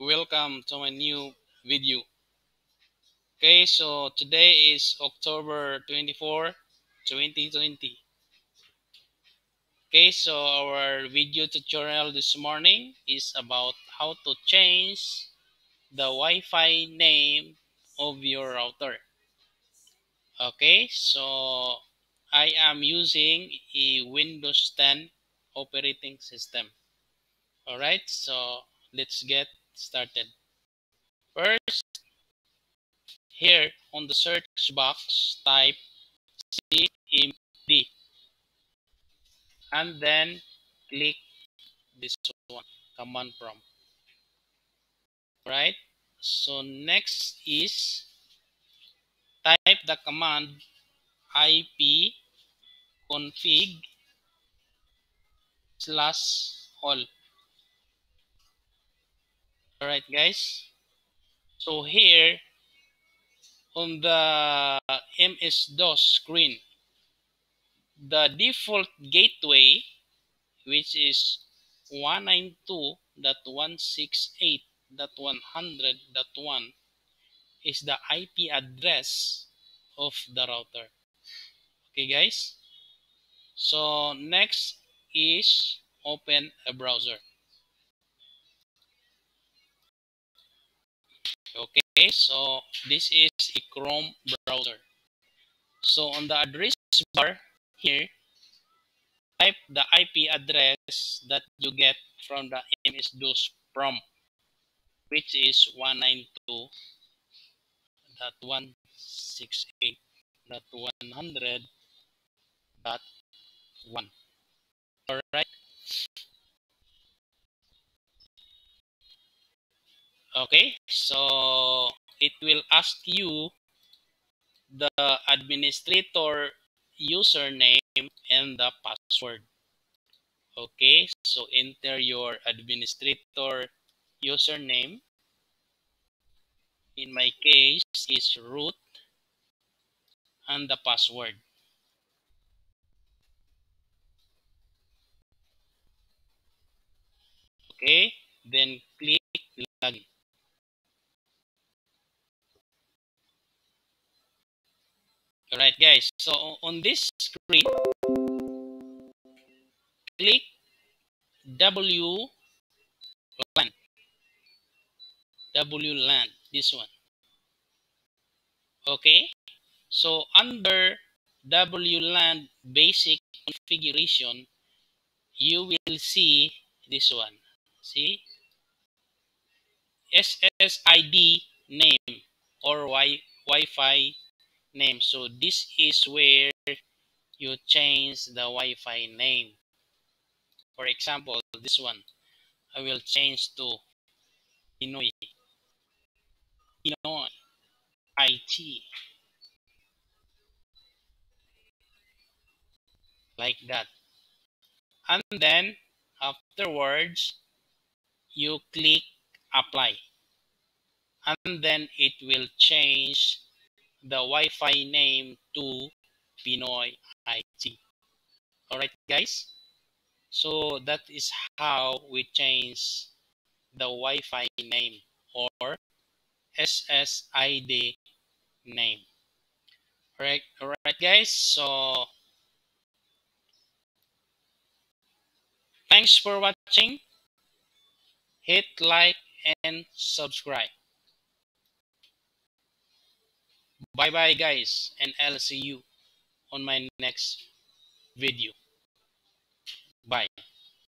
welcome to my new video. Okay so today is October 24 2020 okay so our video tutorial this morning is about how to change the Wi-Fi name of your router. Okay so I am using a Windows 10 operating system. Alright so let's get started. First here on the search box type CMD and then click this one command prompt. Right? So next is type the command ip config slash all all right guys. So here on the MS-DOS screen the default gateway which is 192.168.100.1 is the IP address of the router. Okay guys? So next is open a browser okay so this is a chrome browser. So on the address bar here type the ip address that you get from the ms-dos prompt which is 192.168.100.1 all right okay so it will ask you the administrator username and the password. Okay so enter your administrator username. In my case is root and the password. Okay then guys so on this screen click w lan w lan this one. Okay? So under W WLAN basic configuration you will see this one. See? SSID name or Wi Wi-Fi name. So this is where you change the Wi-Fi name. For example, this one, I will change to Pinoy. Pinoy IT. Like that. And then afterwards, you click apply. And then it will change the Wi-Fi name to Pinoy IT. All right, guys. So that is how we change the Wi-Fi name or SSID name. All right, all right, guys. So thanks for watching. Hit like and subscribe. Bye bye guys and I'll see you on my next video.